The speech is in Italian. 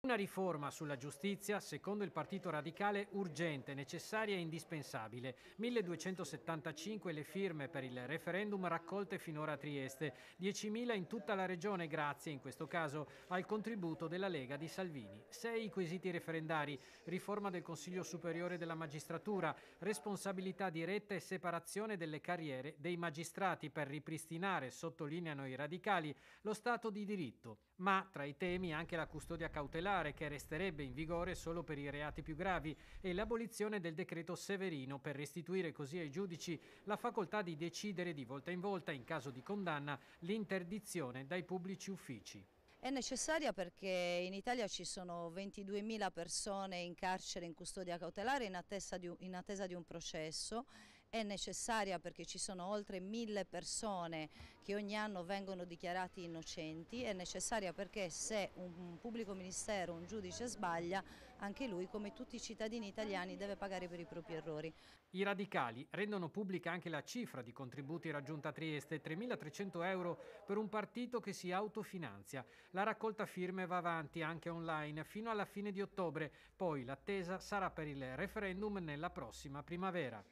Una riforma sulla giustizia, secondo il Partito Radicale, urgente, necessaria e indispensabile. 1275 le firme per il referendum raccolte finora a Trieste, 10.000 in tutta la regione grazie, in questo caso, al contributo della Lega di Salvini. Sei i quesiti referendari, riforma del Consiglio Superiore della Magistratura, responsabilità diretta e separazione delle carriere dei magistrati per ripristinare, sottolineano i radicali, lo Stato di diritto. Ma tra i temi anche la custodia cautelare che resterebbe in vigore solo per i reati più gravi e l'abolizione del decreto Severino per restituire così ai giudici la facoltà di decidere di volta in volta in caso di condanna l'interdizione dai pubblici uffici. È necessaria perché in Italia ci sono 22.000 persone in carcere in custodia cautelare in attesa, di, in attesa di un processo, è necessaria perché ci sono oltre 1.000 persone che ogni anno vengono dichiarati innocenti, è necessaria perché se un pubblico ministero, un giudice sbaglia, anche lui come tutti i cittadini italiani deve pagare per i propri errori. I radicali rendono pubblica anche la cifra di contributi raggiunta a Trieste, 3.300 euro per un partito che si autofinanzia. La raccolta firme va avanti anche online fino alla fine di ottobre, poi l'attesa sarà per il referendum nella prossima primavera.